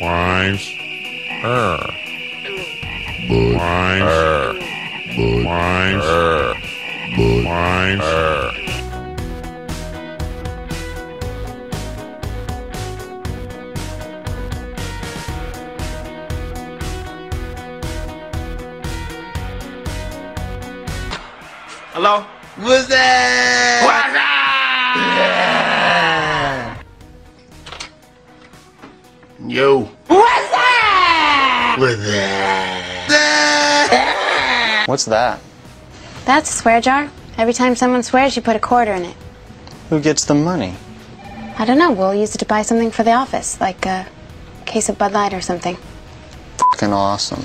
Wise. Er. Wise. Er. Wise. Er. Wise. Er. Hello? What's that? What's that? Yo. What's that? What's that? What's that? That's a swear jar. Every time someone swears, you put a quarter in it. Who gets the money? I don't know. We'll use it to buy something for the office, like a case of Bud Light or something. Fucking awesome.